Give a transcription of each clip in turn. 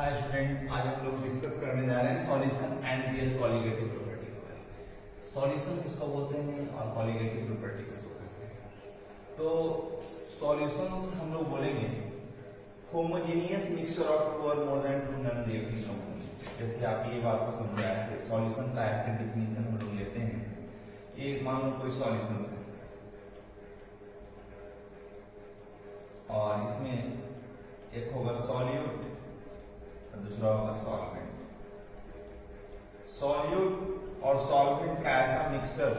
Hi student आज हम लोग डिस्कस करने जा रहे हैं solution and their colligative property के बारे में। सॉल्यूशन किसको बोलते हैं और कॉलिगेटिव प्रॉपर्टी किसको कहते हैं? तो सॉल्यूशंस हम लोग बोलेंगे होमोजेनियस मिक्सचर ऑफ़ टू और more than two non reactive compound जैसे आप ये बात को समझे ऐसे सॉल्यूशन का ऐसे डिफिनेशन हम लोग लेते हैं। एक मान लो कोई सॉल्यूशन है। और इसमें एक होगा सॉल्यूट और दूसरा होगा सॉल्वेंट सॉल्यूट और सॉल्वेंट का ऐसा मिक्सचर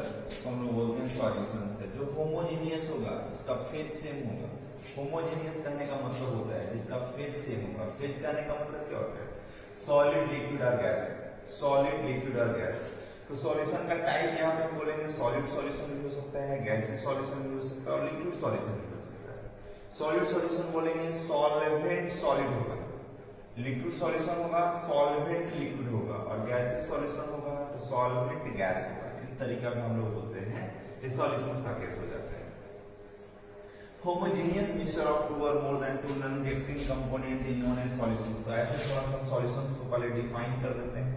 हम लोग बोलते हैं सॉल्यूशन से। जो होमोजेनियस होगा, इसका फ़ेज़ सेम होगा। होमोजेनियस कहने का मतलब होता है जिसका फ़ेज़ सेम होगा। फ़ेज़ कहने का मतलब क्या होता है? सॉलिड लिक्विड और गैस सॉलिड लिक्विड और गैस तो सॉल्यूशन का टाइप यहाँ पे हम बोलेंगे सॉलिड सॉल्यूशन भी हो सकता है गैसियस सॉल्यूशन भी हो सकता है और लिक्विड सॉल्यूशन भी हो सकता है। सॉलिड सॉल्यूशन बोलेंगे सॉल्वेंट सॉलिड होगा। लिक्विड सॉल्यूशन होगा सॉल्वेंट लिक्विड होगा, और गैसियस सॉल्यूशन होगा तो सॉल्वेंट गैस होगा। इस तरीका में हम लोग बोलते हैं इस सॉल्यूशन का केस हो जाता है। होमोजेनियस मिक्सचर ऑफ़ टू और more than two non reacting component in known solution तो ऐसे थोड़ा सा सॉल्यूशंस को पहले डिफाइन कर देते हैं।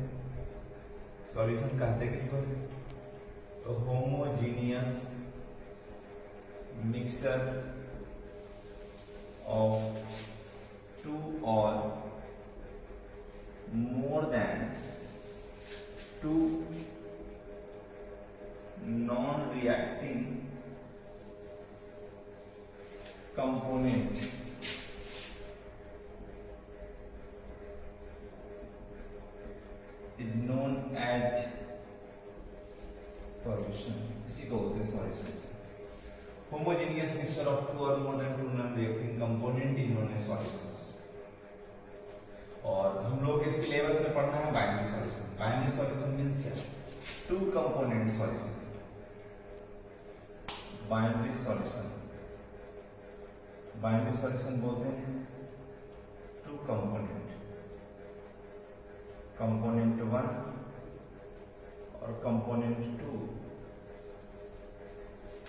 सॉल्यूशन कहते हैं किसको? तो homogeneous mixture of two or more than two non-reacting component is known as solution इसी को बोलते हैं solution mixture of two or more than two non-reacting component in known as solutions और हम लोग इस सिलेबस में पढ़ना है binary solution binary solution means क्या? Two component solution binary solution binary solution बोलते हैं टू कंपोनेंट कंपोनेंट वन और कंपोनेंट टू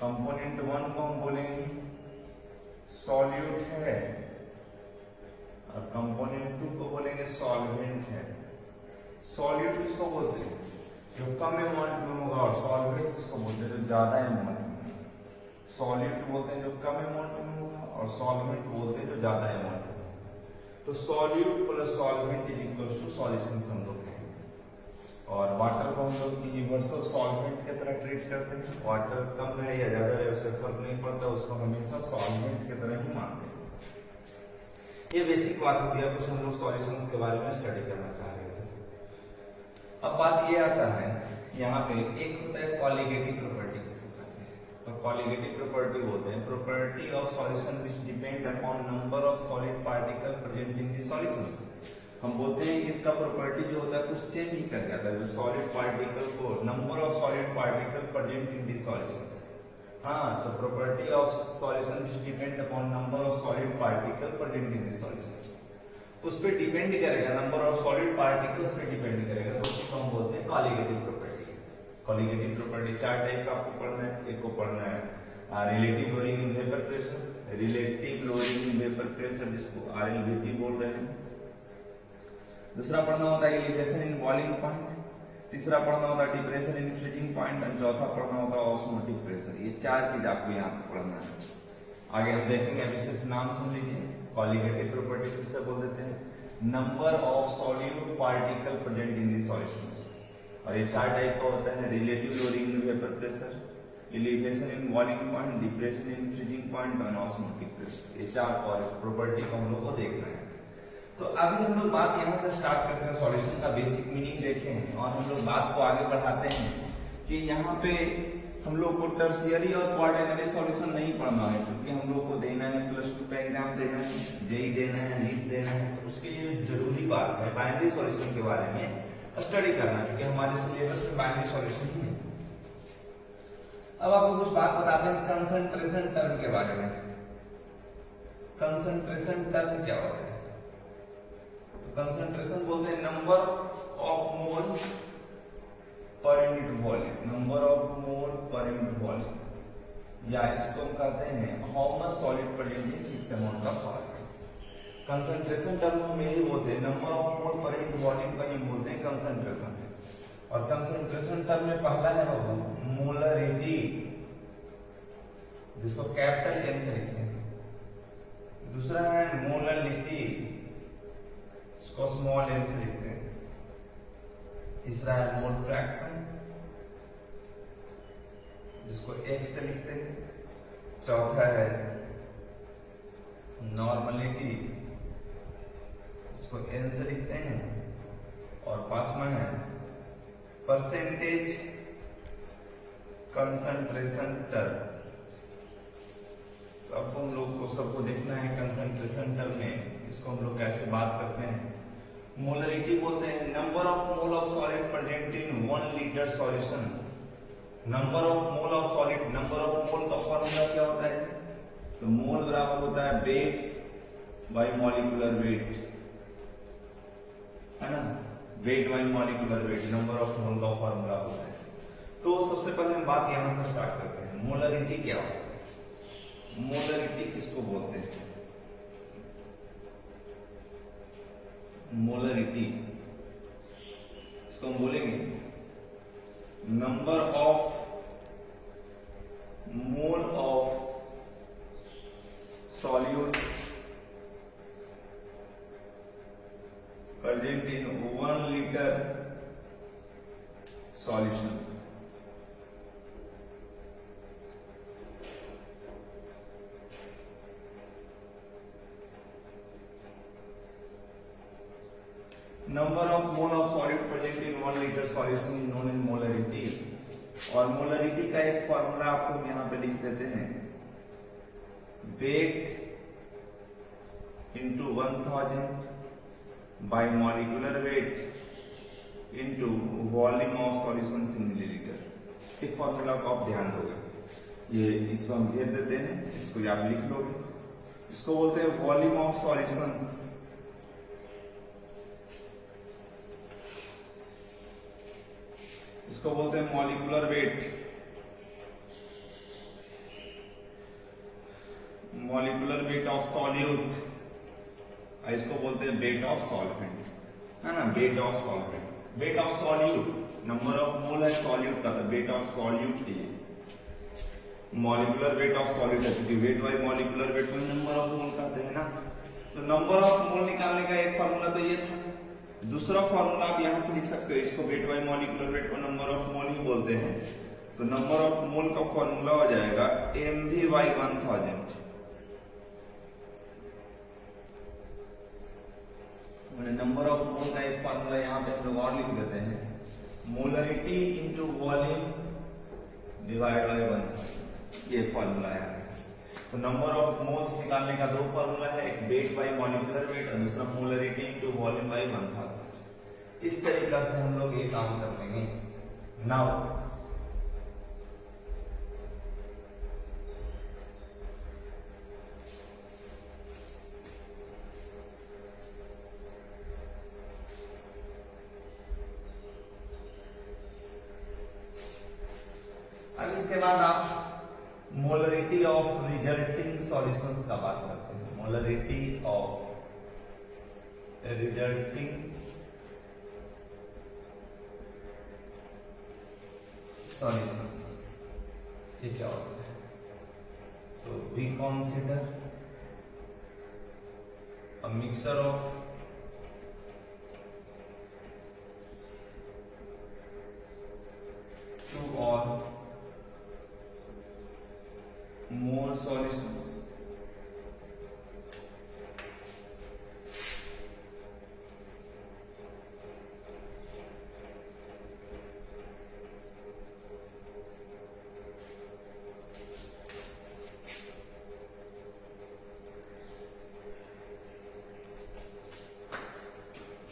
कंपोनेंट वन को हम बोलेंगे सॉल्यूट है और कंपोनेंट टू को बोलेंगे सॉल्वेंट है। सॉल्यूट किसको बोलते हैं? जो कम अमाउंट में होगा, और सॉल्वेंट किसको बोलते हैं? जो ज़्यादा अमाउंट में सॉल्यूट बोलते हैं जो कम अमाउंट में होगा, और सॉल्वेंट बोलते हैं जो ज़्यादा अमाउंट में तो solute plus solvent is equal to solution हम लोग और वाटर को हम लोग यूनिवर्सल सॉल्वेंट की तरह ट्रीट करते हैं। वाटर कम रहे या ज़्यादा रहे उससे फ़र्क नहीं पड़ता, उसको हमेशा सॉल्वेंट की तरह ही मानते हैं। ये बेसिक बात हो गया कुछ हम लोग सॉल्यूशंस के बारे में स्टडी करना चाह रहे थे। अब बात ये आता है, यहाँ पे एक होता है कॉलिगेटिव प्रॉपर्टी प्रॉपर्टी बोलते हैं। Property of solution which depend upon number of solid particle present in the solutions हम बोलते हैं कि इसका प्रॉपर्टी जो होता है, कुछ चेंज नहीं कर जाता है जो सॉलिड पार्टिकल को number of solid particle present in the solutions हाँ तो property of solution which depend upon number of solid particle present in the solutions उस पर डिपेंड करेगा नंबर ऑफ़ सॉलिड पार्टिकल्स पे डिपेंड करेगा तो उसको हम बोलते हैं कॉलिगेटिव प्रॉपर्टी कॉलिगेटिव प्रॉपर्टी चार टाइप का आपको पढ़ना है, एक को पढ़ना है। Relative lowering in vapour pressure relative lowering in vapour pressure जिसको आरएलवीपी बोल रहे हैं। दूसरा पढ़ना होता है एलिवेशन इन बॉइलिंग पॉइंट तीसरा पढ़ना होता है डिप्रेशन इन फ्रीजिंग पॉइंट और चौथा पढ़ना होता है ऑस्मोटिक प्रेशर ये चार चीज़ आपको यहाँ पे पढ़ना है। आगे हम देखेंगे, अभी सिर्फ़ नाम सुन लीजिए। कॉलिगेटिव प्रॉपर्टी फिर से बोल देते हैं। Number of solute particle present in the solutions और ये चार टाइप का होता है relative in vapour pressure elevation in boiling point depression in freezing point और ऑस्मोटिक प्रेशर ये चार प्रॉपर्टी को हम लोग को देखना है। तो अभी हम लोग बात यहाँ से स्टार्ट करते हैं सॉल्यूशन का बेसिक मीनिंग देखे हैं और हम लोग बात को आगे बढ़ाते हैं कि यहाँ पे हम लोग को टर्सियरी और क्वार्टरनरी सॉल्यूशन नहीं पढ़ना है, क्योंकि हम लोग को देना है प्लस टू का एग्ज़ाम देना है जेई देना है नीट देना है तो उसके लिए ज़रूरी बात है बाइनरी सॉल्यूशन के बारे में स्टडी करना, क्योंकि हमारे सिलेबस में बाइनरी सॉल्यूशन ही है। अब आपको कुछ बात बताते हैं कंसंट्रेशन टर्म के बारे में। कंसंट्रेशन टर्म क्या होता है? कंसंट्रेशन बोलते हैं number of mole per unit volume number of mole per unit volume या इसको हम कहते हैं how much solid present in fix amount of solid concentration term हम यही बोलते हैं number of mole per unit volume का ही बोलते हैं कंसंट्रेशन और कंसंट्रेशन टर्म में पहला है बाबू मोलरिटी जिसको कैपिटल एम से लिखते हैं। दूसरा है मोललिटी इसको स्मॉल एम से लिखते हैं। तीसरा है मोल फ्रैक्शन जिसको एक से लिखते हैं। चौथा है नॉर्मलिटी इसको एन से लिखते हैं। और पांचवा है परसेंटेज कंसंट्रेशन टर्म तो अब हम लोग को सबको देखना है कंसंट्रेशन टर्म में, इसको हम लोग कैसे बात करते हैं। मोलरिटी बोलते हैं number of mole of solid present in one litre solution number of mole of solid number of mole का फॉर्मूला क्या होता है? तो मोल बराबर होता है वेट बाय मॉलिक्यूलर वेट है ना? Weight by molecular weight number of mole का फॉर्मूला होता है। तो सबसे पहले हम बात यहाँ से स्टार्ट करते हैं। मोलरिटी क्या होता है? मोलरिटी किसको बोलते हैं? मोलरिटी इसको हम बोलेंगे number of mole of solute present in 1 liter solution. Number of mole of solid present in 1 liter solution is known as molarity. और मोलरिटी का एक फॉर्मूला आपको हम यहाँ पे लिख देते हैं। Weight into one thousand by molecular weight into volume of solution in millilitre इस फॉर्मूला को आप ध्यान दोगे। ये इसको हम घेर देते हैं, इसको आप लिख लोगे इसको बोलते हैं वॉल्यूम ऑफ़ सॉल्यूशंस इसको बोलते हैं molecular weight molecular weight of solute इसको बोलते हैं वेट ऑफ़ सॉल्वेंट है ना? Weight of solvent weight of solute number of mole है सॉल्यूट का वेट ऑफ़ सॉल्यूट ये मॉलिकुलर वेट ऑफ़ सॉलिड क्योंकि वेट बाय मॉलिकुलर वेट को नंबर ऑफ़ मोल कहते हैं ना? तो नंबर ऑफ़ मोल निकालने का एक फॉर्मूला तो ये था। दूसरा फॉर्मूला आप यहाँ से लिख सकते हो, इसको वेट बाय मॉलिकुलर वेट को नंबर ऑफ़ मोल ही बोलते हैं। तो नंबर ऑफ़ मोल का फॉर्मूला हो जाएगा M V by one thousand number of mole का एक फॉर्मूला यहाँ पे हम लोग और लिख देते हैं। Molarity into volume divide by one ये फॉर्मूला है। तो नंबर ऑफ़ मोल्स निकालने का दो फॉर्मूला है, एक वेट बाय मॉलिक्यूलर वेट और दूसरा molarity into volume by one thousand इस तरीका से हम लोग ये काम कर लेंगे। नाउ अब इसके बाद आप मोलरिटी ऑफ़ रिजल्टिंग सॉल्यूशंस का बात करते हैं। मोलरिटी ऑफ़ रिजल्टिंग सॉल्यूशंस ये क्या होता है? तो we consider a mixer of two or more solutions.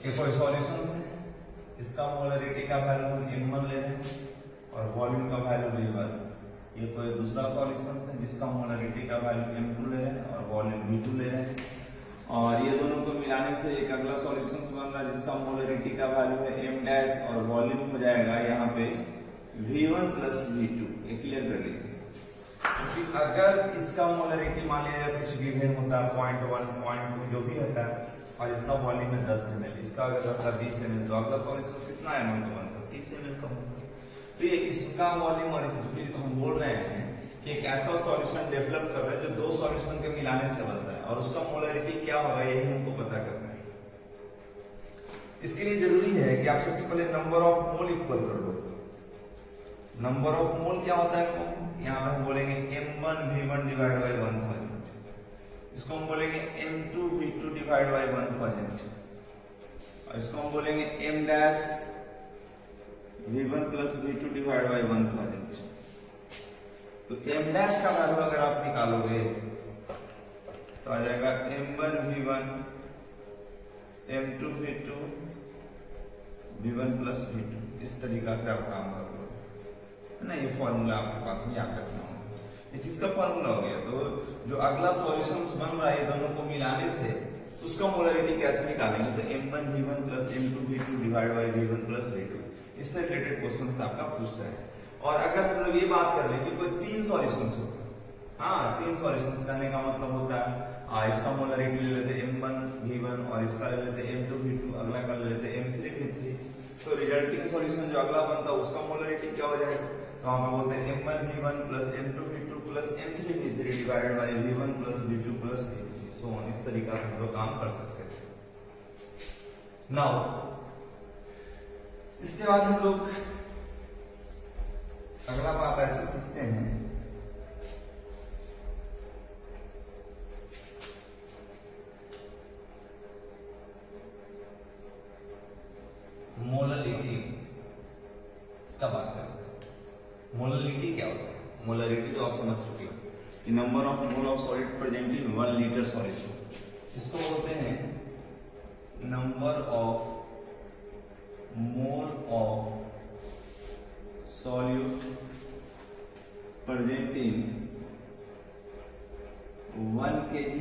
ये कोई सॉल्यूशन है इसका मोलरिटी का वैल्यू हम m1 ले रहे हैं और वॉल्यूम का वैल्यू v1 ये कोई दूसरा सॉल्यूशन है जिसका मोलरिटी का वैल्यू m2 ले रहे हैं और वॉल्यूम v2 ले रहे हैं। और ये दोनों को मिलाने से एक अगला सॉल्यूशन बन रहा है जिसका मोलरिटी का वैल्यू है m डैश और वॉल्यूम हो जाएगा यहाँ पे वी वन प्लस v2 ये क्लियर कर लीजिए। क्योंकि अगर इसका मोलरिटी मान लिया कुछ गिवन होता है पॉइंट वन पॉइंट टू जो भी होता है और इसका वॉल्यूम है दस एम इसका अगर है बीस एम तो अगला सॉल्यूशन कितना एम एल का बनता तीस एम का बनता तो ये इसका वॉल्यूम और इसकी हम बोल रहे हैं कि एक ऐसा सॉल्यूशन डेवलप कर रहे हैं जो दो सॉल्यूशन के मिलाने से बनता है और उसका मोलरिटी क्या होगा यही हमको पता करना है इसके लिए ज़रूरी है कि आप सबसे पहले नंबर ऑफ़ मोल इक्वल कर लो नंबर ऑफ़ मोल क्या होता है यहाँ पे हम बोलेंगे M one V one divide by one thousand इसको हम बोलेंगे M two V two divide by one thousand और इसको हम बोलेंगे M dash V one plus V two divide by one thousand तो एम डैश का वैल्यू अगर आप निकालोगे तो आ जाएगा M one V one M two V two V one plus V two इस तरीका से आप काम करोगे। ना ये फॉर्मूला आपके पास में याद रखना किसका फॉर्मूला हो गया? तो जो अगला सॉल्यूशंस बन रहा है दोनों को मिलाने से उसका मोलरिटी कैसे निकालेंगे? तो M one V one plus M two V two divide by V one plus V two इससे रिलेटेड क्वेश्चन आपका पूछता है। और अगर हम लोग ये बात कर लें कि कोई तीन सॉल्यूशन है हाँ तीन सॉल्यूशन करने का मतलब होता है आ, इसका मोलरिटी ले लेते एम वन वी वन और इसका ले लेते एम टू वी टू अगला का ले लेते एम थ्री वी थ्री तो रिजल्टिंग सॉल्यूशन जो अगला बनता है उसका मोलरिटी क्या हो जाएगा? तो हम बोलते हैं M one V one plus M two plus M three V three divided by V one plus V two plus V three so इस तरीका से हम लोग काम कर सकते थे। नाउ इसके बाद हम लोग अगला बात ऐसे सीखते हैं। मोललिटी, इसका बात करते हैं। मोललिटी क्या होता है? मोलरिटी तो आप समझ चुके हो number of mole of solid present in one litre solution इसको बोलते हैं number of mole of solute present in 1 kg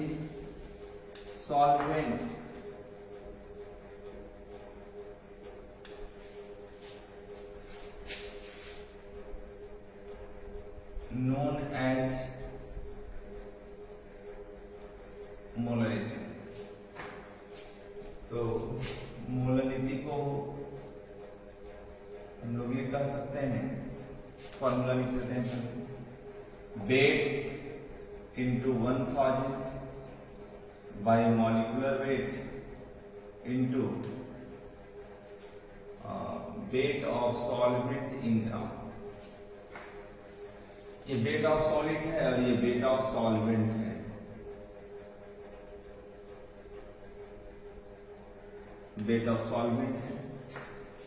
solvent known composite by molecular weight into weight of solid in gram ये weight of solid है और ये weight of solvent है। Weight of solvent है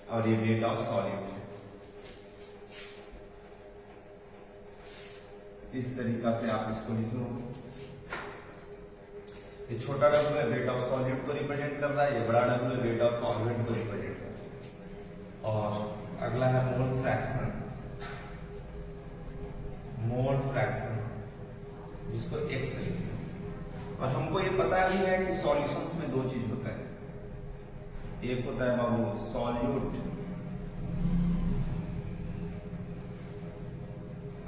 और ये वेट ऑफ़ सॉलिड है। इस तरीका से आप इसको लिख लोगे ये छोटा डब्ल्यू है वेट ऑफ़ सॉलिड को रिप्रेजेंट कर रहा है, ये बड़ा डब्ल्यू है वेट ऑफ़ सॉल्वेंट को रिप्रेजेंट कर रहा है। और अगला है मोल फ्रैक्शन मोल फ्रैक्शन जिसको एक्स लिखते हैं। और हमको ये पता भी है कि सॉल्यूशंस में दो चीज़ होता है। एक होता है बाबू सॉल्यूट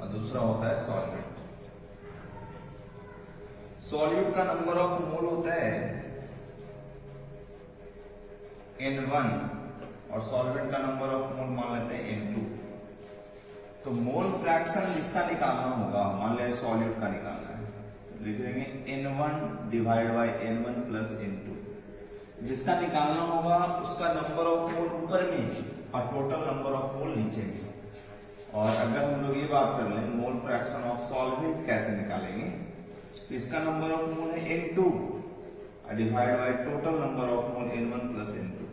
और दूसरा होता है सॉल्वेंट सॉल्यूट का नंबर ऑफ़ मोल होता है एन वन और सॉल्वेंट का नंबर ऑफ़ मोल मान लेते हैं एन टू तो मोल फ्रैक्शन जिसका निकालना होगा, मान लिया सॉल्यूट का निकालना है, लिख देंगे N1 divide by N one plus N two जिसका निकालना होगा, उसका नंबर ऑफ़ मोल ऊपर में और टोटल नंबर ऑफ़ मोल नीचे में। और अगर हम लोग ये बात कर लें मोल फ्रैक्शन ऑफ़ सॉल्वेंट कैसे निकालेंगे? इसका नंबर ऑफ़ मोल है N2 divide by total number of mole N1 plus N2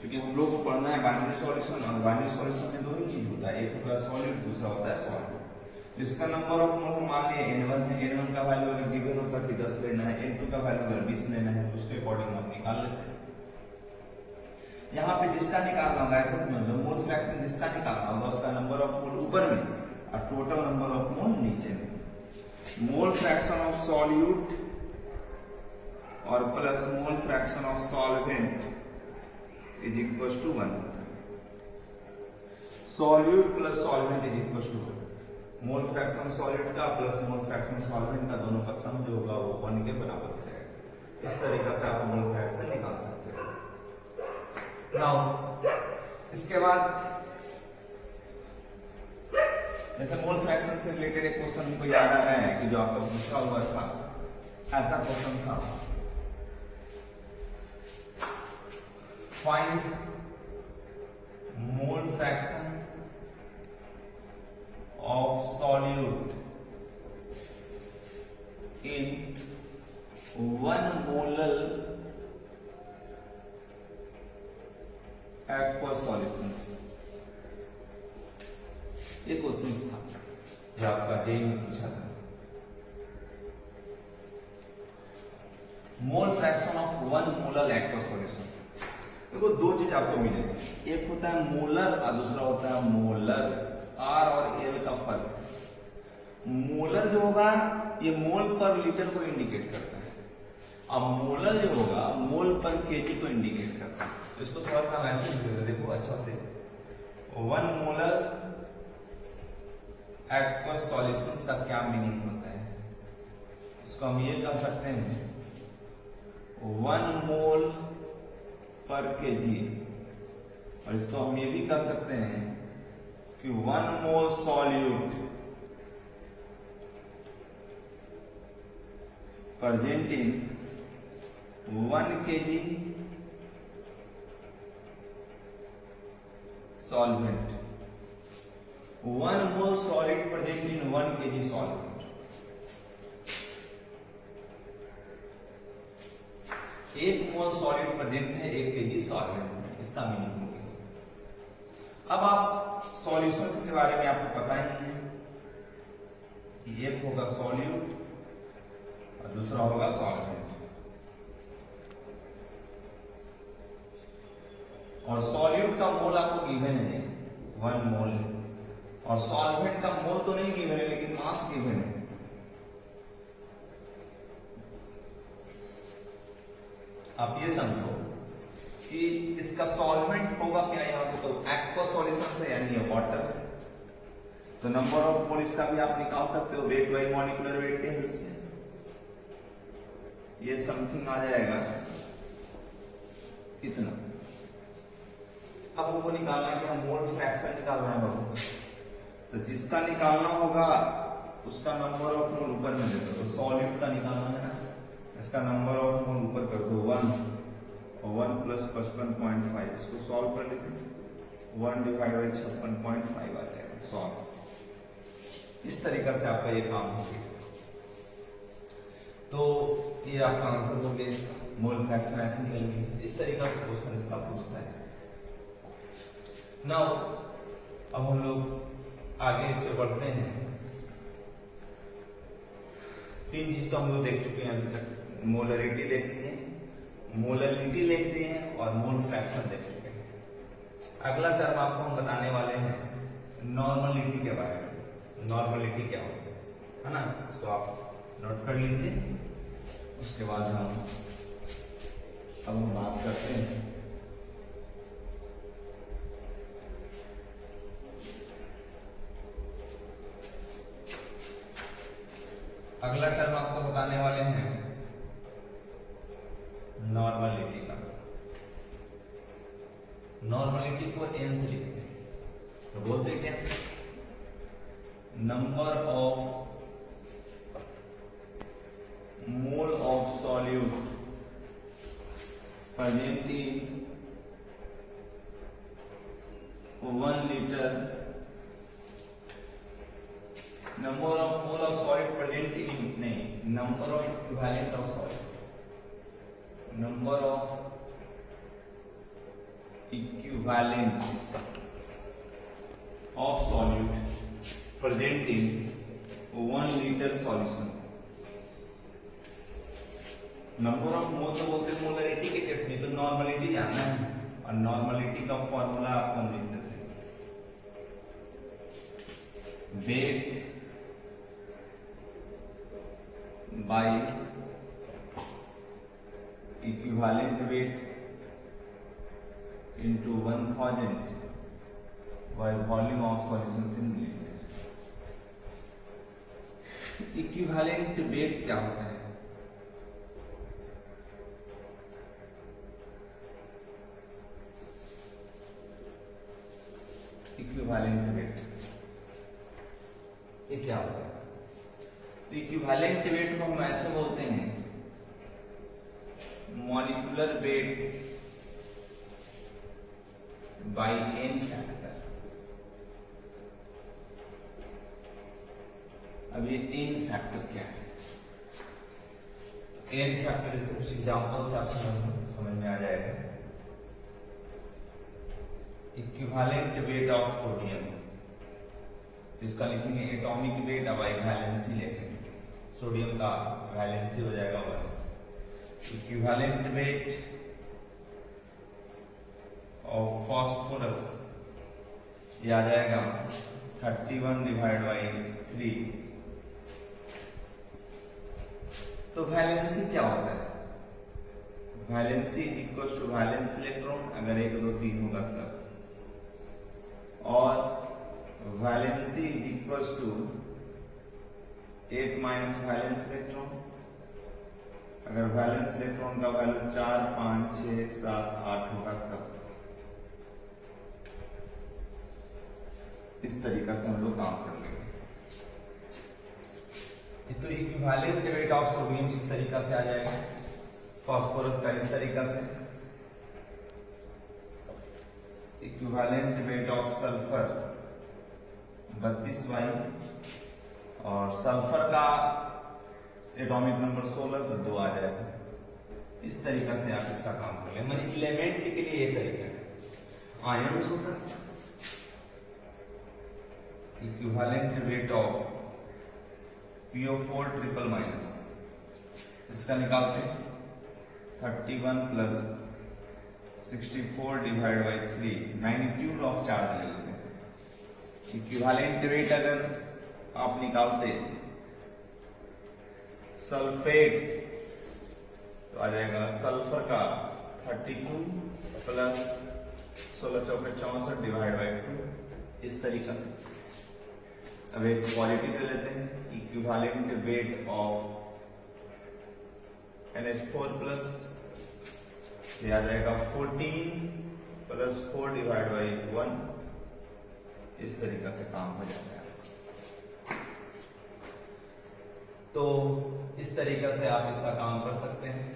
क्योंकि हम लोग को पढ़ना है बाइनरी सॉल्यूशन और बाइनरी सॉल्यूशन में दो ही चीज़ होता है। एक होता है सॉलिड दूसरा होता है सॉल्वेंट जिसका नंबर ऑफ़ मोल हम मान लिए N1 है N1 का वैल्यू अगर गिवन होता कि 10 लेना है। N2 का वैल्यू अगर 20 लेना है तो उसके अकॉर्डिंग हम निकाल लेते हैं। यहाँ पे जिसका निकालना होगा, ऐसे समझ लो मोल फ्रैक्शन जिसका निकालना होगा, उसका नंबर ऑफ़ मोल ऊपर में और टोटल नंबर ऑफ़ मोल नीचे में। मोल फ्रैक्शन ऑफ़ सॉल्यूट और plus mole fraction of solvent is equal to one solute plus solvent is equal to one mole fraction solid का प्लस मोल फ्रैक्शन सॉल्वेंट का दोनों का सम जो होगा वो वन के बराबर जाएगा। इस तरीके से आप मोल फ्रैक्शन निकाल सकते हो। नाउ इसके बाद जैसे मोल फ्रैक्शन से रिलेटेड एक क्वेश्चन हमको याद आ रहा है कि जो आपका पूछा हुआ था ऐसा क्वेश्चन था find mole fraction of solute in one molar aqueous solutions. ये क्वेश्चन था जो आपका जेई में पूछा था mole fraction of one molar aqua solution देखो दो चीज़ आपको मिलेगी। एक होता है मोलर और दूसरा होता है मोलर आर और एल का फ़र्क। मोलर जो होगा ये मोल पर लीटर को इंडिकेट करता है। अब मोलर जो होगा मोल पर केजी को इंडिकेट करता है। तो इसको थोड़ा सा दे देखो अच्छा से। वन मोलर एक्वस सॉल्यूशंस का क्या मीनिंग होता है? इसको हम ये कह सकते हैं वन मोल पर के जी और इसको हम ये भी कह सकते हैं कि one mole solute present in 1 kg solvent. 1 mole solid present in 1 kg solvent एक मोल सॉलिड प्रेजेंट है, एक केजी सॉल्वेंट में इसका मीनिंग हो गया। अब आप सॉल्यूशंस के बारे में आपको पता ही है कि एक होगा सॉल्यूट और दूसरा होगा सॉल्वेंट और सॉल्यूट का मोल आपको गिवन है वन मोल और सॉल्वेंट का मोल तो नहीं गिवन है लेकिन मास गिवन है आप ये समझो कि इसका सॉल्वेंट होगा क्या यहाँ पे? तो एक्वा सॉल्यूशन है यानी ये वाटर है तो नंबर ऑफ़ मोल इसका भी आप निकाल सकते हो वेट बाई मॉलिकुलर वेट के हेल्प से। ये समथिंग आ जाएगा। इतना। अब हमको निकालना है कि हम मोल फ्रैक्शन निकालना है बाबू। तो जिसका निकालना होगा, उसका नंबर ऑफ़ मोल ऊपर में दे दो तो सॉल्यूट का निकालना है ना? इसका नंबर ऑफ़ मोल ऊपर कर दो वन और वन प्लस पचपन पॉइंट फाइव, इसको सॉल्व कर लेते वन डिवाइड बाई छप्पन पॉइंट फाइव आ जाएगा सॉल्व इस तरीका से आपका ये काम हो गया। तो ये आपका आंसर हो गया इसका। मोल फ्रैक्शन ऐसे निकल गई इस तरीका का क्वेश्चन इसका पूछता है। नाउ अब हम लोग आगे इस बढ़ते हैं। तीन चीज़ तो हम लोग देख चुके हैं अभी तक। मोलरिटी देख ली है, मोलरिटी देख ली है और मोल फ्रैक्शन देख चुके हैं। अगला टर्म आपको हम बताने वाले हैं नॉर्मलिटी के बारे में। नॉर्मलिटी क्या होती है? है ना? इसको आप नोट कर लीजिए। उसके बाद हम अब हम बात करते हैं अगला टर्म आपको बताने वाले हैं नॉर्मलिटी का। नॉर्मलिटी को एन से लिखते हैं। तो बोलते क्या? Number of mole of solute present in 1 liter number of mole of solid present in नहीं number of equivalent of solid number of equivalent of solute present in 1 liter solution number of mole तो बोलते हैं molarity के case में तो normality जानना है और नॉर्मलिटी का फॉर्मूला आपको हम लिख देते हैं weight by equivalent weight into 1000 by volume of solutions in equivalent weight क्या होता है? इक्विवेलेंट वेट ये क्या होता है तो इक्विवेलेंट वेट को हम ऐसे बोलते हैं। Molecular weight by n factor अब ये एन फैक्टर क्या है? एन फैक्टर जैसे कुछ एग्जांपल से आप समझ में आ जाएगा। इक्विवेलेंट वेट ऑफ़ सोडियम इसका लिखेंगे एटॉमिक वेट अब वैलेंसी लिखेंगे। सोडियम का वैलेंसी हो जाएगा one equivalent weight of phosphorus ये आ जाएगा 31 डिवाइड बाई थ्री तो वैलेंसी क्या होता है? Valency equal to valence electron अगर एक दो तीन होगा तब और valency is equal to eight minus valence electron अगर वैलेंस इलेक्ट्रॉन का वैल्यू चार, पाँच, छह, सात, आठ होगा तब। इस तरीका से हम लोग काम कर लेंगे। तो इक्विवेलेंट वेट ऑफ़ सोडियम इस तरीका से आ जाएगा। फास्फोरस का इस तरीका से। इक्विवेलेंट वेट ऑफ़ सल्फ़र बत्तीस वाई और सल्फ़र का एटॉमिक नंबर 16 तो दो आ जाएगा। इस तरीका से आप इसका काम कर लें। मैंने इलेमेंट के लिए ये तरीका है। आयंस होता equivalent weight of PO4 triple minus इसका निकालते हैं। 31 plus 64 divide by three magnitude of charge ले लेते हैं। इक्विवेलेंट वेट अगर आप निकालते सल्फेट तो आ जाएगा सल्फ़र का 32 प्लस सोलह चौके चौसठ डिवाइड बाई टू इस तरीका से। अब एक क्वालिटी ले लेते हैं equivalent weight of NH4 plus ये आ जाएगा 14 प्लस 4 डिवाइड बाई 1 इस तरीका से काम हो जाता है। तो इस तरीका से आप इसका काम कर सकते हैं।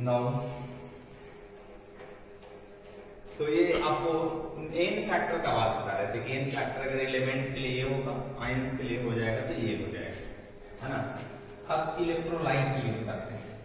नौ तो ये आपको एन फैक्टर का बात बता रहे थे कि एन फैक्टर अगर एलिमेंट के लिए ये होगा आयंस के लिए हो जाएगा तो ये हो जाएगा, है ना? अब इलेक्ट्रोलाइट के लिए बताते हैं।